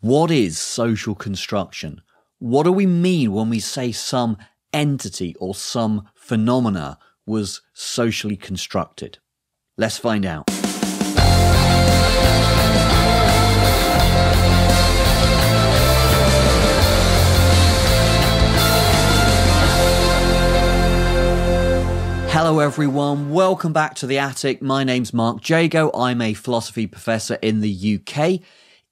What is social construction? What do we mean when we say some entity or some phenomena was socially constructed? Let's find out. Hello, everyone. Welcome back to the attic. My name's Mark Jago. I'm a philosophy professor in the UK.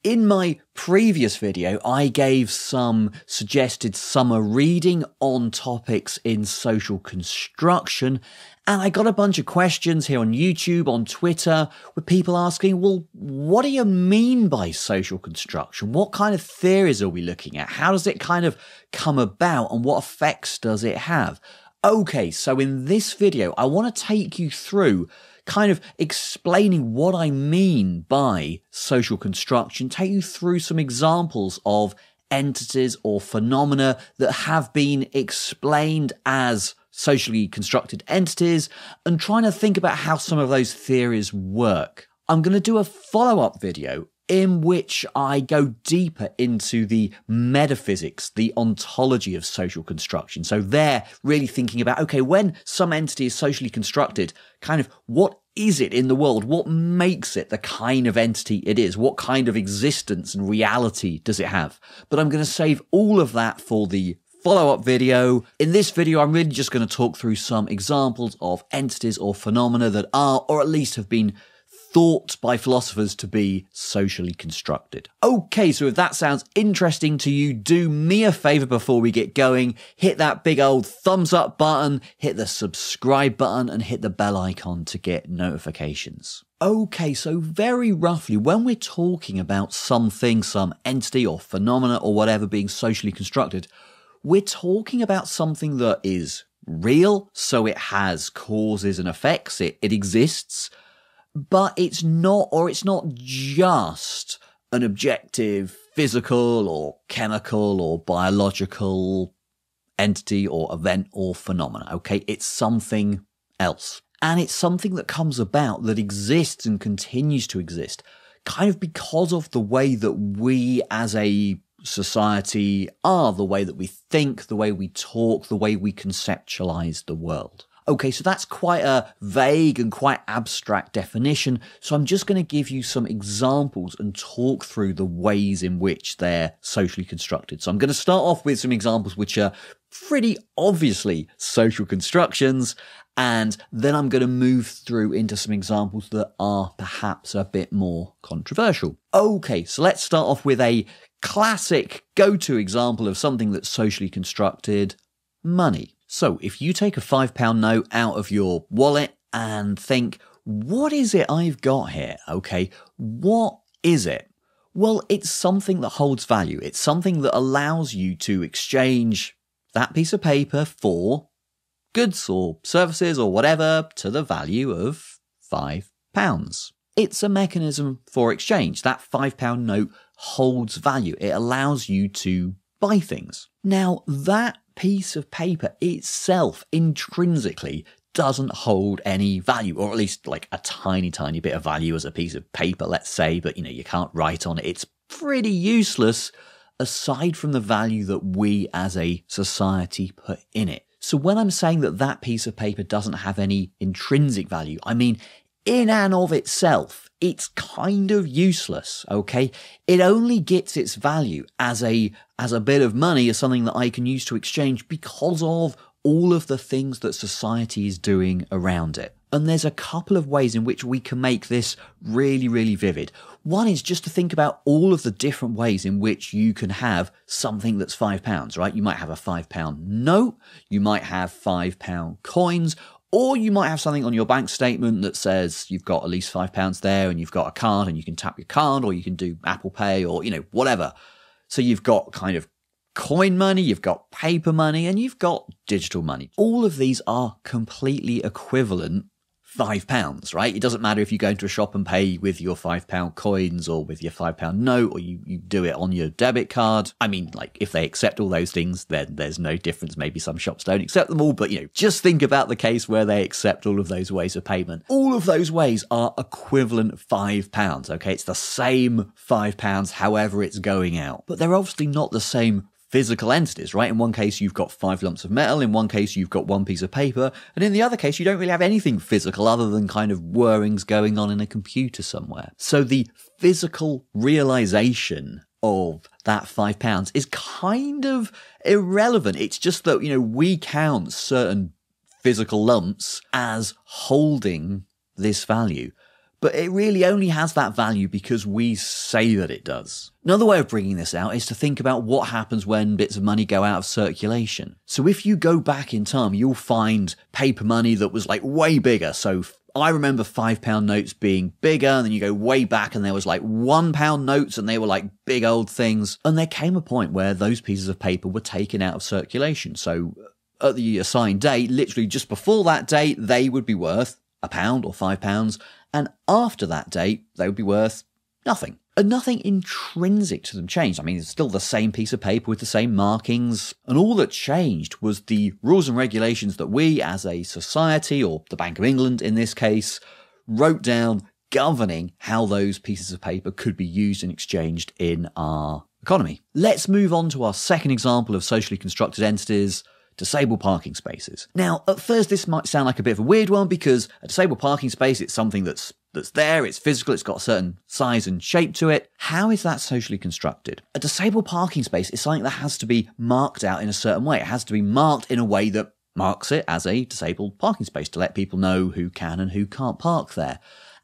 In my previous video, I gave some suggested summer reading on topics in social construction, and I got a bunch of questions here on YouTube, on Twitter, with people asking, well, what do you mean by social construction? What kind of theories are we looking at? How does it kind of come about, and what effects does it have? Okay, so in this video, I want to take you through kind of explaining what I mean by social construction, take you through some examples of entities or phenomena that have been explained as socially constructed entities and trying to think about how some of those theories work. I'm going to do a follow up video in which I go deeper into the metaphysics, the ontology of social construction. So they're really thinking about, okay, when some entity is socially constructed, kind of what is it in the world? What makes it the kind of entity it is? What kind of existence and reality does it have? But I'm going to save all of that for the follow up video. In this video, I'm really just going to talk through some examples of entities or phenomena that are, or at least have been thought by philosophers to be socially constructed. Okay, so if that sounds interesting to you, do me a favor before we get going. Hit that big old thumbs up button, hit the subscribe button, and hit the bell icon to get notifications. Okay, so very roughly, when we're talking about something, some entity or phenomena or whatever being socially constructed, we're talking about something that is real, so it has causes and effects, it, it exists but it's not, or it's not just an objective physical or chemical or biological entity or event or phenomena. Okay. It's something else. And it's something that comes about that exists and continues to exist kind of because of the way that we as a society are, the way that we think, the way we talk, the way we conceptualize the world. Okay, so that's quite a vague and quite abstract definition. So I'm just going to give you some examples and talk through the ways in which they're socially constructed. So I'm going to start off with some examples which are pretty obviously social constructions. And then I'm going to move through into some examples that are perhaps a bit more controversial. Okay, so let's start off with a classic go to example of something that's socially constructed money. So if you take a five pound note out of your wallet and think, what is it I've got here? Okay. What is it? Well, it's something that holds value. It's something that allows you to exchange that piece of paper for goods or services or whatever to the value of five pounds. It's a mechanism for exchange. That five pound note holds value. It allows you to buy things. Now, that piece of paper itself intrinsically doesn't hold any value, or at least like a tiny, tiny bit of value as a piece of paper, let's say, but you know, you can't write on it. It's pretty useless aside from the value that we as a society put in it. So when I'm saying that that piece of paper doesn't have any intrinsic value, I mean, in and of itself, it's kind of useless, okay? It only gets its value as a, as a bit of money, as something that I can use to exchange because of all of the things that society is doing around it. And there's a couple of ways in which we can make this really, really vivid. One is just to think about all of the different ways in which you can have something that's five pounds, right? You might have a five pound note, you might have five pound coins, or you might have something on your bank statement that says you've got at least five pounds there and you've got a card and you can tap your card or you can do Apple Pay or, you know, whatever. So you've got kind of coin money, you've got paper money, and you've got digital money. All of these are completely equivalent five pounds, right? It doesn't matter if you go into a shop and pay with your five pound coins or with your five pound note or you, you do it on your debit card. I mean, like if they accept all those things, then there's no difference. Maybe some shops don't accept them all, but you know, just think about the case where they accept all of those ways of payment. All of those ways are equivalent five pounds, okay? It's the same five pounds, however it's going out. But they're obviously not the same physical entities, right? In one case, you've got five lumps of metal. In one case, you've got one piece of paper. And in the other case, you don't really have anything physical other than kind of whirrings going on in a computer somewhere. So the physical realization of that five pounds is kind of irrelevant. It's just that, you know, we count certain physical lumps as holding this value but it really only has that value because we say that it does. Another way of bringing this out is to think about what happens when bits of money go out of circulation. So if you go back in time, you'll find paper money that was like way bigger. So I remember five pound notes being bigger, and then you go way back and there was like one pound notes and they were like big old things. And there came a point where those pieces of paper were taken out of circulation. So uh, at the assigned date, literally just before that date, they would be worth a pound or five pounds, and after that date, they would be worth nothing. And nothing intrinsic to them changed. I mean, it's still the same piece of paper with the same markings, and all that changed was the rules and regulations that we, as a society, or the Bank of England in this case, wrote down governing how those pieces of paper could be used and exchanged in our economy. Let's move on to our second example of socially constructed entities, disabled parking spaces. Now, at first, this might sound like a bit of a weird one because a disabled parking space, it's something that's that's there, it's physical, it's got a certain size and shape to it. How is that socially constructed? A disabled parking space is something that has to be marked out in a certain way. It has to be marked in a way that marks it as a disabled parking space to let people know who can and who can't park there.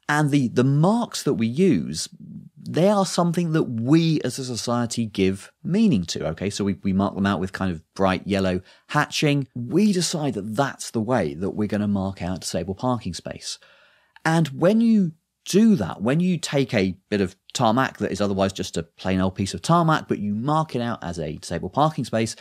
And the, the marks that we use they are something that we as a society give meaning to. Okay, so we, we mark them out with kind of bright yellow hatching. We decide that that's the way that we're going to mark out disabled parking space. And when you do that, when you take a bit of tarmac that is otherwise just a plain old piece of tarmac, but you mark it out as a disabled parking space,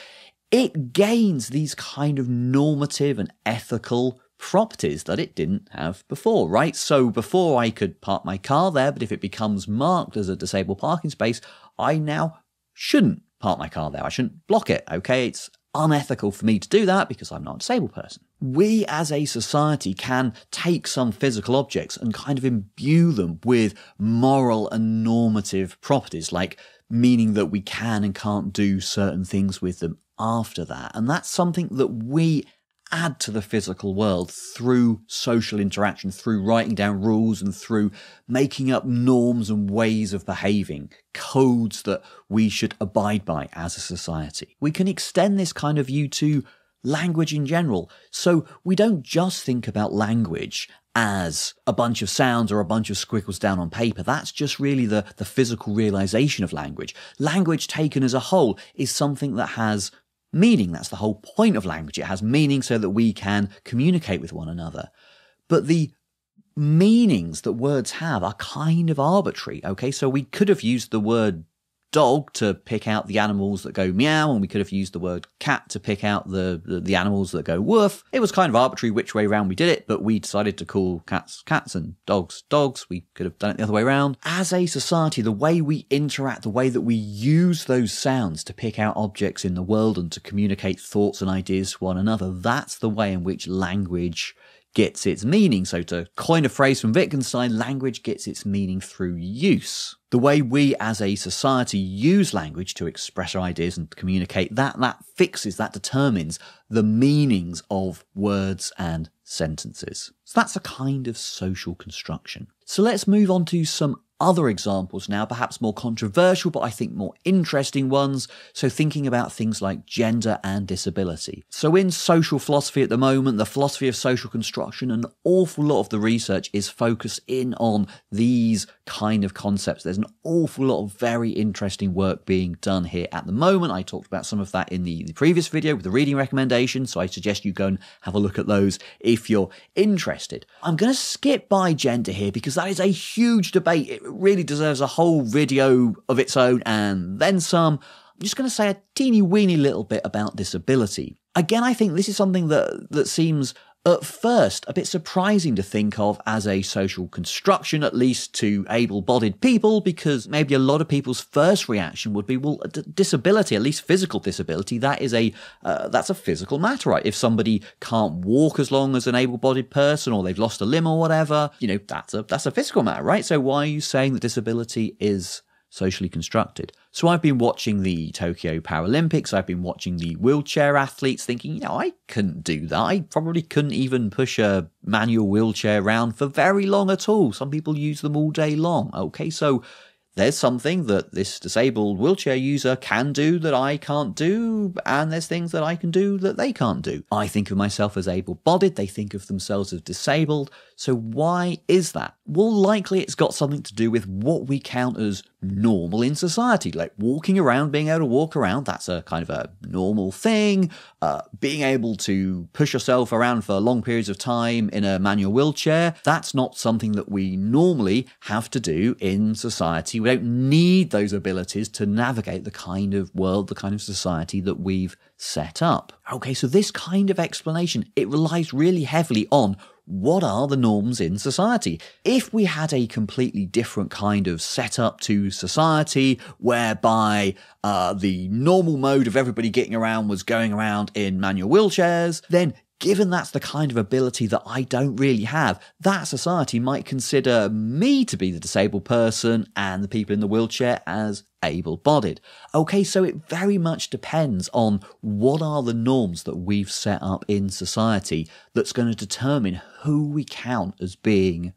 it gains these kind of normative and ethical properties that it didn't have before, right? So before I could park my car there, but if it becomes marked as a disabled parking space, I now shouldn't park my car there. I shouldn't block it, okay? It's unethical for me to do that because I'm not a disabled person. We as a society can take some physical objects and kind of imbue them with moral and normative properties, like meaning that we can and can't do certain things with them after that. And that's something that we add to the physical world through social interaction, through writing down rules and through making up norms and ways of behaving, codes that we should abide by as a society. We can extend this kind of view to language in general. So we don't just think about language as a bunch of sounds or a bunch of squiggles down on paper. That's just really the, the physical realization of language. Language taken as a whole is something that has meaning. That's the whole point of language. It has meaning so that we can communicate with one another. But the meanings that words have are kind of arbitrary. Okay, so we could have used the word dog to pick out the animals that go meow, and we could have used the word cat to pick out the, the, the, animals that go woof. It was kind of arbitrary which way around we did it, but we decided to call cats cats and dogs dogs. We could have done it the other way around. As a society, the way we interact, the way that we use those sounds to pick out objects in the world and to communicate thoughts and ideas to one another, that's the way in which language gets its meaning. So to coin a phrase from Wittgenstein, language gets its meaning through use. The way we as a society use language to express our ideas and communicate, that, that fixes, that determines the meanings of words and sentences. So that's a kind of social construction. So let's move on to some other examples now, perhaps more controversial, but I think more interesting ones. So, thinking about things like gender and disability. So, in social philosophy at the moment, the philosophy of social construction, an awful lot of the research is focused in on these kind of concepts. There's an awful lot of very interesting work being done here at the moment. I talked about some of that in the, the previous video with the reading recommendations, so I suggest you go and have a look at those if you're interested. I'm going to skip by gender here because that is a huge debate. It really deserves a whole video of its own and then some. I'm just going to say a teeny weeny little bit about disability. Again, I think this is something that, that seems at first a bit surprising to think of as a social construction, at least to able bodied people, because maybe a lot of people's first reaction would be, well, disability, at least physical disability, that is a, uh, that's a physical matter, right? If somebody can't walk as long as an able bodied person or they've lost a limb or whatever, you know, that's a, that's a physical matter, right? So why are you saying that disability is socially constructed. So I've been watching the Tokyo Paralympics, I've been watching the wheelchair athletes thinking, you know, I couldn't do that. I probably couldn't even push a manual wheelchair around for very long at all. Some people use them all day long. Okay, so there's something that this disabled wheelchair user can do that I can't do, and there's things that I can do that they can't do. I think of myself as able bodied, they think of themselves as disabled. So, why is that? Well, likely it's got something to do with what we count as normal in society, like walking around, being able to walk around. That's a kind of a normal thing. Uh, being able to push yourself around for long periods of time in a manual wheelchair. That's not something that we normally have to do in society. We don't need those abilities to navigate the kind of world, the kind of society that we've set up. Okay, so this kind of explanation, it relies really heavily on what are the norms in society? If we had a completely different kind of setup to society, whereby uh, the normal mode of everybody getting around was going around in manual wheelchairs, then given that's the kind of ability that I don't really have, that society might consider me to be the disabled person and the people in the wheelchair as able bodied. Okay, so it very much depends on what are the norms that we've set up in society that's going to determine who we count as being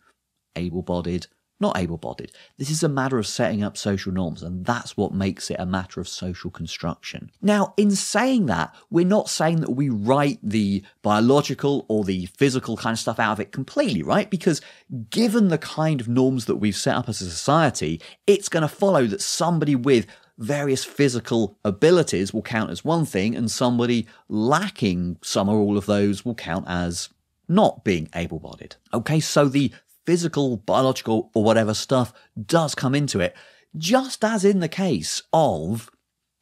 able bodied not able bodied. This is a matter of setting up social norms, and that's what makes it a matter of social construction. Now, in saying that, we're not saying that we write the biological or the physical kind of stuff out of it completely, right? Because given the kind of norms that we've set up as a society, it's going to follow that somebody with various physical abilities will count as one thing, and somebody lacking some or all of those will count as not being able bodied. Okay, so the physical, biological, or whatever stuff does come into it. Just as in the case of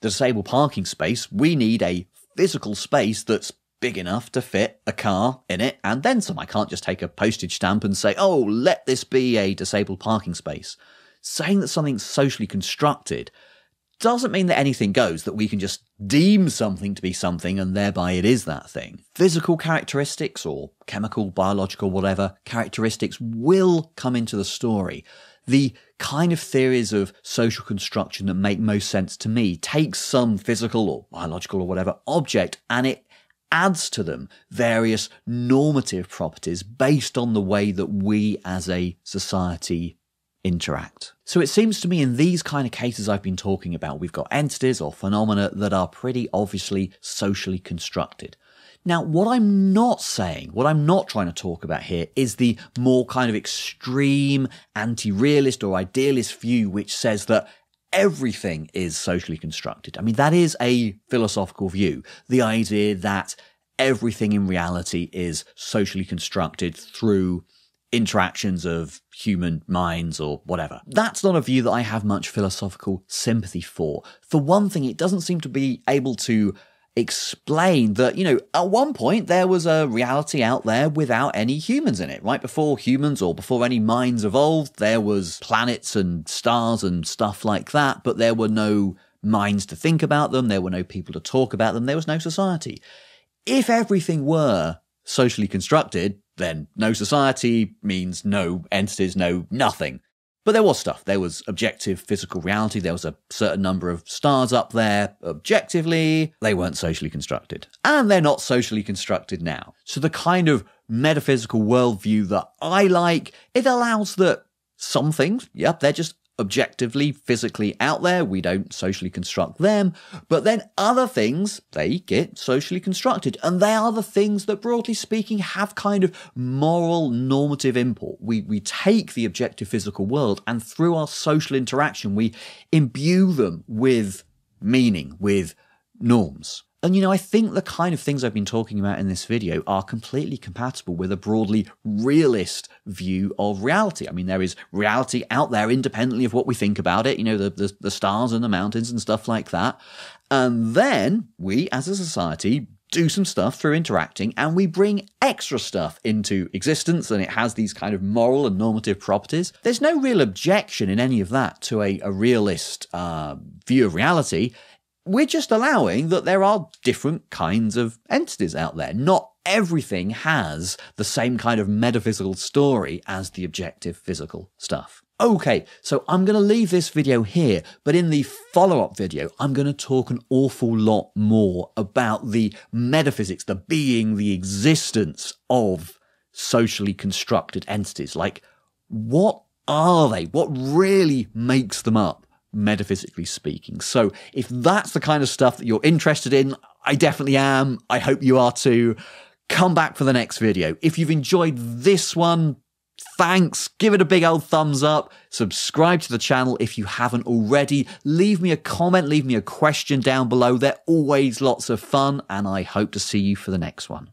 the disabled parking space, we need a physical space that's big enough to fit a car in it and then some. I can't just take a postage stamp and say, oh, let this be a disabled parking space. Saying that something's socially constructed doesn't mean that anything goes, that we can just deem something to be something and thereby it is that thing. Physical characteristics or chemical, biological, whatever characteristics will come into the story. The kind of theories of social construction that make most sense to me take some physical or biological or whatever object and it adds to them various normative properties based on the way that we as a society interact. So it seems to me in these kind of cases I've been talking about, we've got entities or phenomena that are pretty obviously socially constructed. Now, what I'm not saying, what I'm not trying to talk about here is the more kind of extreme anti-realist or idealist view which says that everything is socially constructed. I mean, that is a philosophical view. The idea that everything in reality is socially constructed through interactions of human minds or whatever. That's not a view that I have much philosophical sympathy for. For one thing, it doesn't seem to be able to explain that, you know, at one point there was a reality out there without any humans in it. Right before humans or before any minds evolved, there was planets and stars and stuff like that, but there were no minds to think about them, there were no people to talk about them, there was no society. If everything were socially constructed, then no society means no entities, no nothing. But there was stuff. There was objective physical reality. There was a certain number of stars up there. Objectively, they weren't socially constructed. And they're not socially constructed now. So the kind of metaphysical worldview that I like, it allows that some things, yep, they're just objectively, physically out there. We don't socially construct them. But then other things, they get socially constructed. And they are the things that, broadly speaking, have kind of moral normative import. We, we take the objective physical world and through our social interaction, we imbue them with meaning, with norms. And you know, I think the kind of things I've been talking about in this video are completely compatible with a broadly realist view of reality. I mean, there is reality out there independently of what we think about it, you know, the, the, the stars and the mountains and stuff like that. And then we as a society do some stuff through interacting and we bring extra stuff into existence and it has these kind of moral and normative properties. There's no real objection in any of that to a, a realist uh, view of reality. We're just allowing that there are different kinds of entities out there. Not everything has the same kind of metaphysical story as the objective physical stuff. Okay, so I'm going to leave this video here, but in the follow up video, I'm going to talk an awful lot more about the metaphysics, the being, the existence of socially constructed entities. Like, what are they? What really makes them up, metaphysically speaking? So, if that's the kind of stuff that you're interested in, I definitely am. I hope you are too. Come back for the next video. If you've enjoyed this one, Thanks. Give it a big old thumbs up. Subscribe to the channel if you haven't already. Leave me a comment, leave me a question down below. They're always lots of fun, and I hope to see you for the next one.